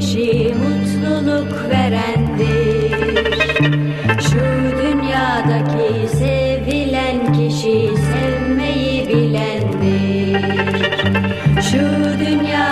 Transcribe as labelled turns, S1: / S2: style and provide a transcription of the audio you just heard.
S1: kişi mutluluk verendir. Şu dünyadaki sevilen kişi sevmeyi bilendir. Şu dünya